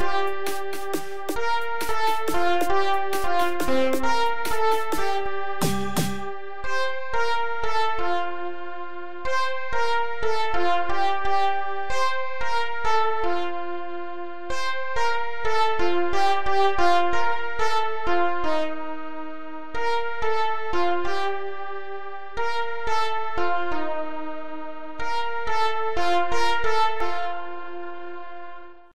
Música